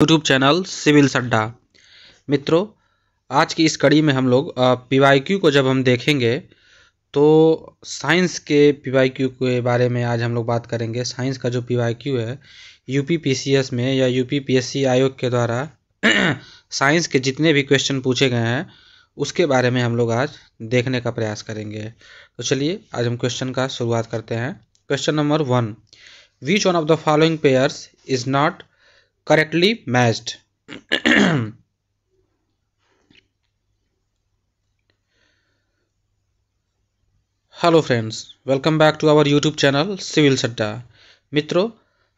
YouTube channel civil Sadda. मित्रों, आज की इस कड़ी में हम लोग पीवाईक्यू को जब हम देखेंगे तो साइंस के पीवाईक्यू के बारे में आज हम लोग बात करेंगे। साइंस का जो पीवाईक्यू है यूपी पीसीएस में या यूपी पीएससी आयोग के द्वारा, साइंस के जितने भी क्वेश्चन पूछे गए हैं, उसके बारे में हम लोग आज देखने का प्रयास करेंगे। तो चलिए, आज हम क्वेश्चन का शुरुआत करते हैं। Question number one which one of the following pairs is not correctly matched. Hello friends welcome back to our YouTube channel civil सट्टा मित्रों,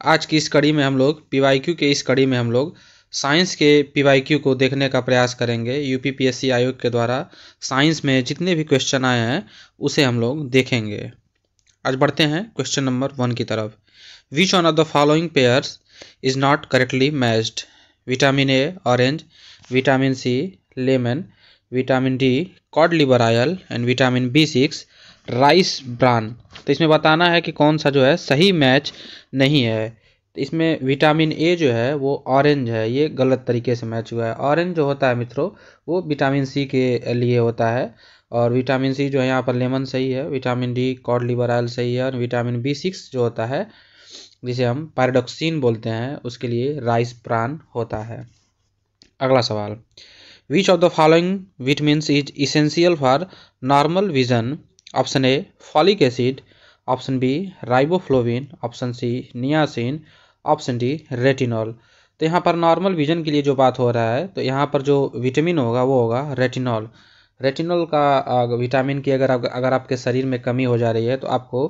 आज की इस कड़ी में हम लोग पीवाईक्यू के इस कड़ी में हम लोग साइंस के पीवाईक्यू को देखने का प्रयास करेंगे। यूपी पीएससी आयोग के द्वारा साइंस में जितने भी क्वेश्चन आए हैं, उसे हम लोग देखेंगे। आज बढ़ते हैं क्वेश्चन नंबर वन की तरफ़। Which one of the following pairs is not correctly matched. Vitamin A, orange, vitamin C, lemon, vitamin D, cod liver oil and vitamin B6, rice bran तो इसमें बताना है कि कौन सा जो है सही मैच नहीं है। तो इसमें विटामिन ए जो है वो ऑरेंज है। ये गलत तरीके से मैच हुआ है। ऑरेंज जो होता है मित्रों वो विटामिन सी के लिए होता है। और विटामिन सी जो है यहाँ पर लेमन सही है vitamin D cod liver oil सही है और विटामिन बी सिक्स जो होता है जिसे हम पैराडॉक्सिन बोलते हैं, उसके लिए राइस प्राण होता है। अगला सवाल। Which of the following vitamins is essential for normal vision option A folic acid option B riboflavin option C niacin option D retinol तो यहाँ पर नॉर्मल विजन के लिए जो बात हो रहा है तो यहाँ पर जो विटामिन होगा, वो होगा रेटिनॉल रेटिनॉल का विटामिन की अगर अगर आपके शरीर में कमी हो जा रही है तो आपको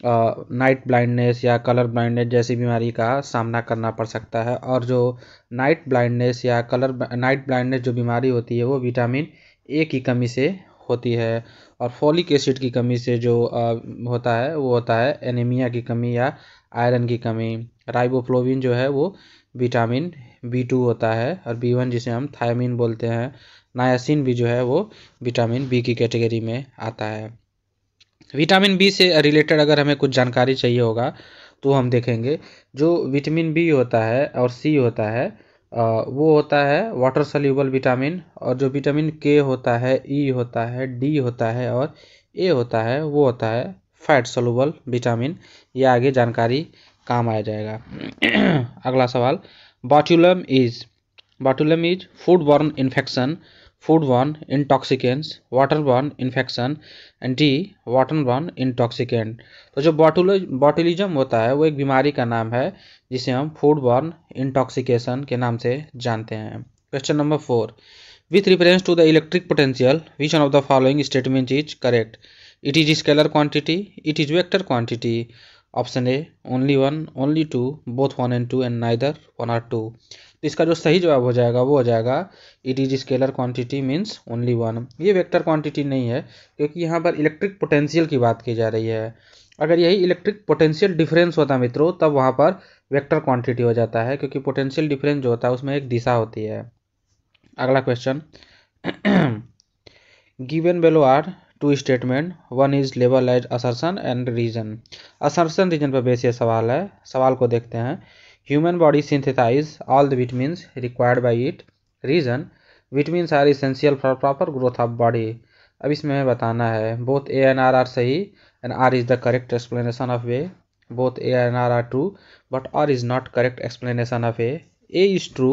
नाइट ब्लाइंडनेस या कलर ब्लाइंडनेस जैसी बीमारी का सामना करना पड़ सकता है। और जो नाइट ब्लाइंडनेस या कलर नाइट ब्लाइंडनेस जो बीमारी होती है वो विटामिन ए की कमी से होती है। और फॉलिक एसिड की कमी से जो आ, होता है वो होता है एनीमिया की कमी या आयरन की कमी। राइबोफ्लोविन जो है वो विटामिन बी टू होता है और बी वन जिसे हम थायमिन बोलते हैं। नायासिन भी जो है वो विटामिन बी की कैटेगरी में आता है। विटामिन बी से रिलेटेड अगर हमें कुछ जानकारी चाहिए होगा तो हम देखेंगे। जो विटामिन बी होता है और सी होता है वो होता है वाटर सल्यूबल विटामिन और जो विटामिन के होता है ई e होता है डी होता है और ए होता है, वो होता है फैट सल्यूबल विटामिन ये आगे जानकारी काम आ जाएगा। अगला सवाल botulism is botulism is food borne infection food borne intoxicants water borne infection and D water borne intoxicant तो जो बॉटुल बॉटुलिज्म होता है, वो एक बीमारी का नाम है, जिसे हम फ़ूड बॉर्न इंटॉक्सिकेशन के नाम से जानते हैं। Question number four with reference to the electric potential which one of the following statement is correct it is scalar quantity it is vector quantity option A only one only two both one and two and neither one or two तो इसका जो सही जवाब हो जाएगा, वो हो जाएगा it is scalar quantity means only one ये वेक्टर क्वांटिटी नहीं है, क्योंकि यहाँ पर इलेक्ट्रिक पोटेंशियल की बात की जा रही है। अगर यही इलेक्ट्रिक पोटेंशियल डिफरेंस होता मित्रों, तब वहाँ पर वेक्टर क्वांटिटी हो जाता है, क्योंकि पोटेंशियल डिफरेंस जो होता है, उसमें एक दिशा होती है। अगला question given below are two statement one is labelled assertion and reason assertion reason पर बेस ये सवाल है। सवाल को देखते हैं। Human body synthesise all the vitamins required by it reason vitamins are essential for proper growth of body अब इसमें बताना है। Both A and R are सही and R is the correct explanation of A both A and R are true but R is not correct explanation of A A is true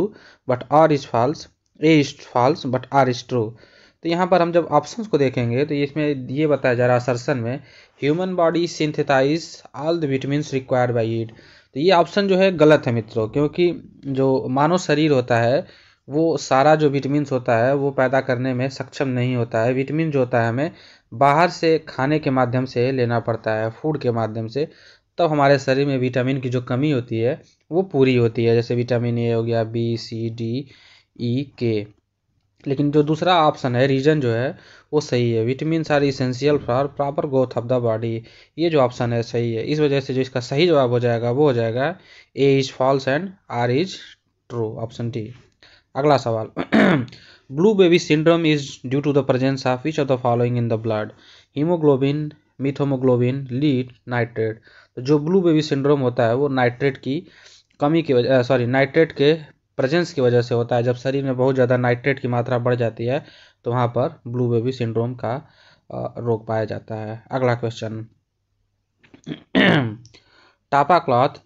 but R is false A is false but R is true तो यहाँ पर हम जब options को देखेंगे तो इसमें ये बताया जा रहा है सर्सन में human body synthesise all the vitamin required by it तो ये ऑप्शन जो है गलत है मित्रों, क्योंकि जो मानव शरीर होता है, वो सारा जो विटामिन होता है, वो पैदा करने में सक्षम नहीं होता है। विटामिन जो होता है हमें बाहर से खाने के माध्यम से लेना पड़ता है फ़ूड के माध्यम से, तब हमारे शरीर में विटामिन की जो कमी होती है, वो पूरी होती है। जैसे विटामिन ए हो गया B C D E K लेकिन जो दूसरा ऑप्शन है रीजन जो है, वो सही है। Vitamin are essential for proper growth of the body ये जो ऑप्शन है, सही है। इस वजह से जो इसका सही जवाब हो जाएगा, वो हो जाएगा A is false and R is true option D अगला सवाल। Blue baby syndrome is due to the presence of which of the following in the blood haemoglobin methaemoglobin lead nitrate तो जो ब्लू बेबी सिंड्रोम होता है, वो nitrate की कमी की वजह सॉरी नाइट्रेट के प्रेजेंस की वजह से होता है। जब शरीर में बहुत ज़्यादा नाइट्रेट की मात्रा बढ़ जाती है तो वहाँ पर ब्लू बेबी सिंड्रोम का रोग पाया जाता है। अगला question tapa cloth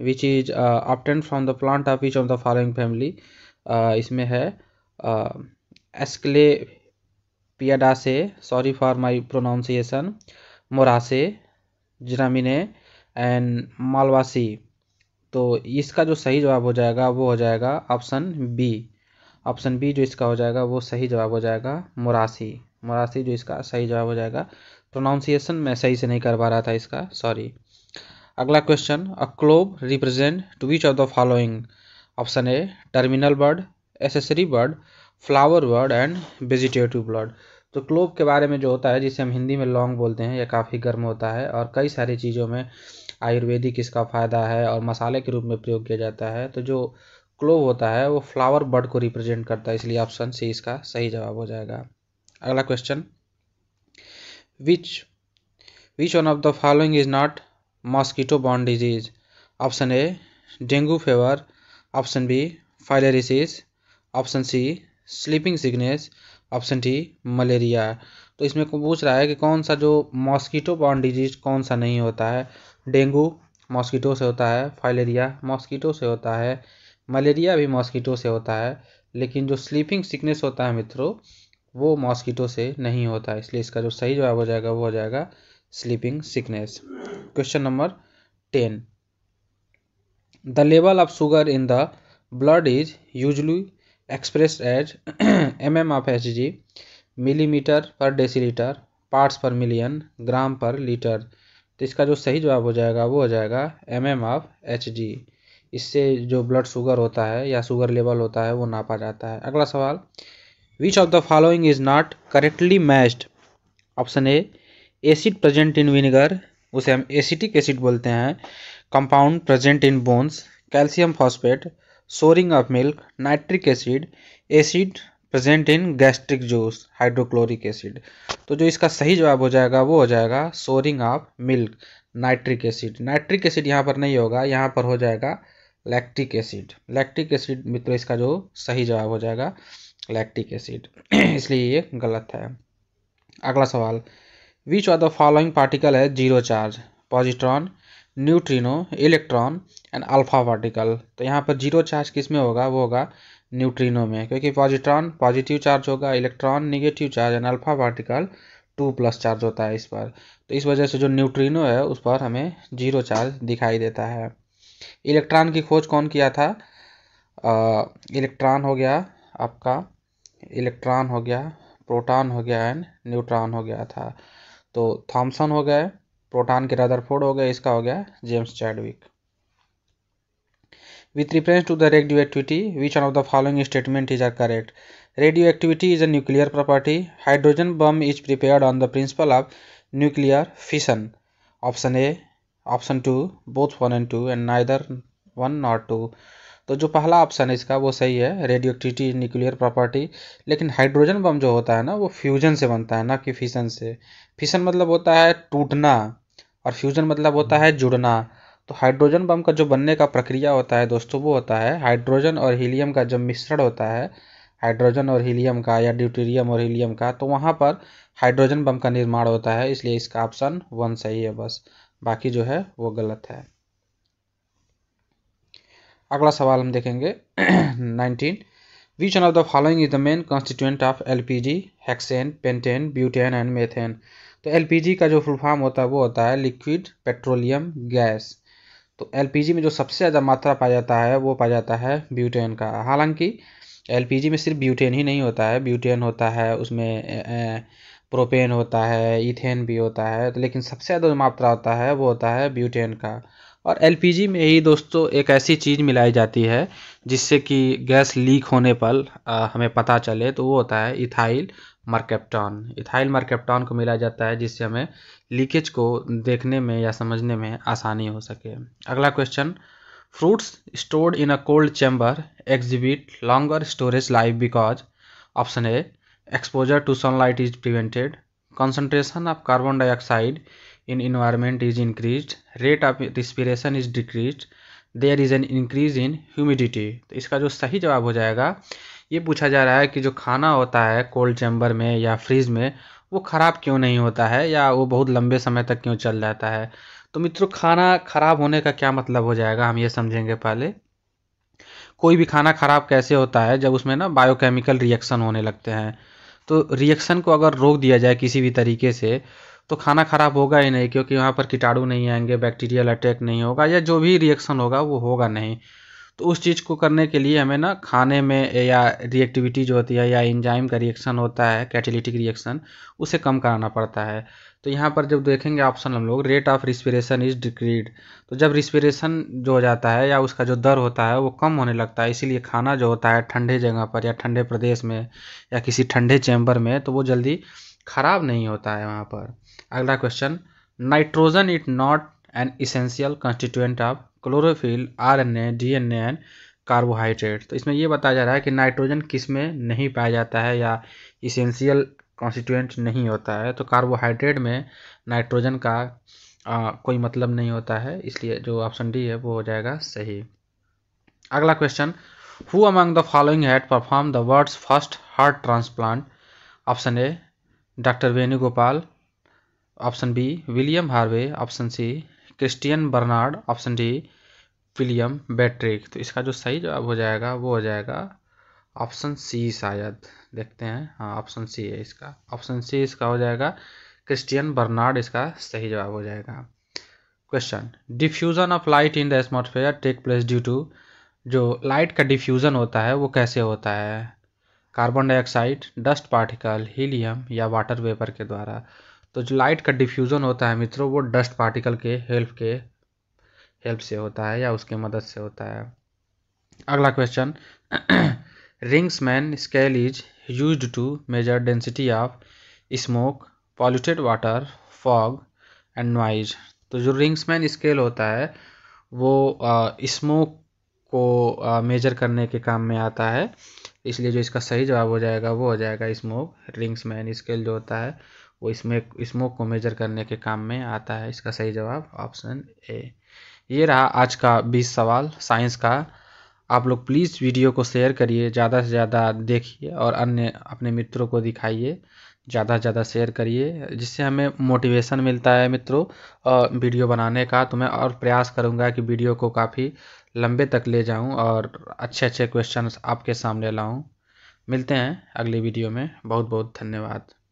which is obtained from the plant of which of the following family इसमें है Asclepiadaceae sorry for my pronunciation Moraceae Gramineae and Malvaceae तो इसका जो सही जवाब हो जाएगा, वो हो जाएगा ऑप्शन बी ऑप्शन बी जो इसका हो जाएगा, वो सही जवाब हो जाएगा मोरासी। मोरासी जो इसका सही जवाब हो जाएगा। प्रोनाउंसिएशन मैं सही से नहीं कर पा रहा था इसका सॉरी अगला question a clove represent to which of the following option A terminal bud accessory bud flower bud and vegetative bud तो क्लोब के बारे में जो होता है, जिसे हम हिंदी में लॉन्ग बोलते हैं, यह काफ़ी गर्म होता है और कई सारी चीज़ों में आयुर्वेदिक इसका फ़ायदा है और मसाले के रूप में प्रयोग किया जाता है तो जो क्लोव होता है, वो फ्लावर बर्ड को रिप्रेजेंट करता है, इसलिए ऑप्शन सी इसका सही जवाब हो जाएगा। अगला question which which one of the following is not mosquito bond disease option A dengue fever option B filariasis option C sleeping sickness option D malaria तो इसमें पूछ रहा है कि कौन सा जो मॉस्किटो बॉर्न डिज़ीज़ कौन सा नहीं होता है डेंगू मॉस्किटो से होता है, फाइलेरिया मॉस्किटो से होता है, मलेरिया भी मॉस्किटो से होता है, लेकिन जो स्लीपिंग सिकनेस होता है मित्रों, वो मॉस्किटो से नहीं होता है, इसलिए इसका जो सही जवाब हो जाएगा, वो हो जाएगा sleeping sickness. Question number ten. The level of sugar in the blood is usually expressed as M M mm H G, millimetre per decilitre, parts per million, gram per litre. तो इसका जो सही जवाब हो जाएगा, वो हो जाएगा M M of H G इससे जो ब्लड शुगर होता है या शुगर लेवल होता है, वो नापा जाता है। अगला सवाल which of the following is not correctly matched option A acid present in vinegar उसे हम एसिटिक एसिड बोलते हैं। Compound present in bones calcium phosphate souring of milk nitric acid acid present in gastric juice hydrochloric acid तो जो इसका सही जवाब हो जाएगा, वो हो जाएगा souring of milk nitric acid nitric acid यहाँ पर नहीं होगा, यहाँ पर हो जाएगा लैक्टिक एसिड लैक्टिक एसिड मित्र, इसका जो सही जवाब हो जाएगा लैक्टिक एसिड इसलिए ये गलत है। अगला सवाल which of the following particle है zero charge positron neutrino electron and alpha particle तो यहाँ पर ज़ीरो चार्ज किसमें होगा? वो होगा न्यूट्रिनो में, क्योंकि पॉजिट्रॉन पॉजिटिव चार्ज होगा electron negative charge and alpha particle two plus charge होता है इस पर। तो इस वजह से जो न्यूट्रिनो है, उस पर हमें ज़ीरो चार्ज दिखाई देता है। इलेक्ट्रॉन की खोज कौन किया था? इलेक्ट्रॉन हो गया आपका इलेक्ट्रॉन हो गया प्रोटॉन हो गया एंड न्यूट्रॉन हो गया था। तो थॉमसन हो गए, प्रोटॉन के रदरफोर्ड हो गए, इसका हो गया James Chadwick. With reference to the radioactivity which one of the following statement is correct radioactivity is a nuclear property hydrogen bomb is prepared on the principle of nuclear fission option a option 2 both 1 and 2 and neither 1 nor 2 तो जो पहला option है इसका वो सही है radioactivity nuclear property लेकिन hydrogen bomb जो होता है ना वो फ्यूजन से बनता है ना कि फिशन से फिशन मतलब होता है टूटना और फ्यूजन मतलब होता है जुड़ना तो हाइड्रोजन बम का जो बनने का प्रक्रिया होता है दोस्तों, वो होता है हाइड्रोजन और हीलियम का जब मिश्रण होता है हाइड्रोजन और हीलियम का या ड्यूटेरियम और हीलियम का तो वहाँ पर हाइड्रोजन बम का निर्माण होता है, इसलिए इसका ऑप्शन वन सही है बस। बाकी जो है, वो गलत है। अगला सवाल हम देखेंगे। Nineteen which one of the following is the main constituent of LPG hexane pentane butane and methane तो एलपीजी का जो फुल फॉर्म होता है, वो होता है लिक्विड पेट्रोलियम गैस तो एलपीजी में जो सबसे ज़्यादा मात्रा पाया जाता है, वो पाया जाता है ब्यूटेन का। हालाँकि एलपीजी में सिर्फ़ ब्यूटेन ही नहीं होता है। ब्यूटेन होता है, उसमें प्रोपेन होता है इथेन भी होता है। तो लेकिन सबसे ज़्यादा जो मात्रा होता है, वो होता है ब्यूटेन का। और एलपीजी में ही दोस्तों एक ऐसी चीज़ मिलाई जाती है, जिससे कि गैस लीक होने पर हमें पता चले तो वो होता है इथाइल मरकेप्टॉन। इथाइल मरकेप्टॉन को मिला जाता है, जिससे हमें लीकेज को देखने में या समझने में आसानी हो सके। अगला question fruits stored in a cold chamber exhibit longer storage life because option A exposure to sunlight is prevented concentration of carbon dioxide in environment is increase rate of respiration is decrease there is an increase in humidity तो इसका जो सही जवाब हो जाएगा, ये पूछा जा रहा है कि जो खाना होता है कोल्ड चैम्बर में या फ्रिज में, वो ख़राब क्यों नहीं होता है या वो बहुत लंबे समय तक क्यों चल जाता है? तो मित्रों, खाना ख़राब होने का क्या मतलब हो जाएगा, हम ये समझेंगे पहले। कोई भी खाना ख़राब कैसे होता है जब उसमें ना बायोकेमिकल रिएक्शन होने लगते हैं। तो रिएक्शन को अगर रोक दिया जाए किसी भी तरीके से तो खाना ख़राब होगा ही नहीं, क्योंकि वहाँ पर कीटाणु नहीं आएँगे बैक्टीरियल अटैक नहीं होगा, या जो भी रिएक्शन होगा वो होगा नहीं। तो उस चीज़ को करने के लिए हमें ना खाने में या रिएक्टिविटी जो होती है या इंजाइम का रिएक्शन होता है कैटेलिटिक रिएक्शन उसे कम कराना पड़ता है। तो यहाँ पर जब देखेंगे ऑप्शन हम लोग rate of respiration is decreased तो जब रिस्पिरेशन जो हो जाता है या उसका जो दर होता है वो कम होने लगता है, इसीलिए खाना जो होता है ठंडे जगह पर या ठंडे प्रदेश में या किसी ठंडे चैम्बर में तो वो जल्दी ख़राब नहीं होता है वहाँ पर। अगला question nitrogen it not an essential constituent of chlorophyll R N A D N and carbohydrate तो इसमें यह बताया जा रहा है कि नाइट्रोजन किसमें नहीं पाया जाता है या इसेंशियल कॉन्स्टिट्यूएंट नहीं होता है। तो कार्बोहाइड्रेट में नाइट्रोजन का आ, कोई मतलब नहीं होता है इसलिए जो ऑप्शन डी है वो हो जाएगा सही। अगला question who among the following had performed the world's first heart transplant option A doctor Venugopal. Option B, William Harvey, option C, Christian Barnard, option D, William Batrick. तो इसका जो सही जवाब हो जाएगा, वो हो जाएगा ऑप्शन सी शायद। देखते हैं। हाँ ऑप्शन सी है इसका। ऑप्शन सी इसका हो जाएगा, क्रिस्टियन बर्नार्ड इसका सही जवाब हो जाएगा। Question, diffusion of light in the atmosphere take place due to जो लाइट का डिफ्यूज़न होता है, वो कैसे होता है? Carbon dioxide, dust particle, helium या वाटर वेपर के द्वारा। तो जो लाइट का डिफ्यूज़न होता है मित्रों, वो डस्ट पार्टिकल के हेल्प के हेल्प से होता है या उसके मदद से होता है। अगला question Ringelmann scale is use to measure density of smoke polluted water fog and noise तो जो रिंग्समैन स्केल होता है, वो स्मोक को मेजर करने के काम में आता है। इसलिए जो इसका सही जवाब हो जाएगा, वो हो जाएगा स्मोक रिंग्समैन स्केल जो होता है वो इसमें स्मोक को मेजर करने के काम में आता है। इसका सही जवाब ऑप्शन ए ये रहा आज का बीस सवाल साइंस का। आप लोग प्लीज़ वीडियो को शेयर करिए, ज़्यादा से ज़्यादा देखिए और अन्य, अपने मित्रों को दिखाइए, ज़्यादा से ज़्यादा शेयर करिए, जिससे हमें मोटिवेशन मिलता है मित्रों और वीडियो बनाने का। तो मैं और प्रयास करूँगा कि वीडियो को काफ़ी लंबे तक ले जाऊँ और अच्छे अच्छे क्वेश्चन आपके सामने लाऊँ। मिलते हैं अगली वीडियो में। बहुत बहुत धन्यवाद।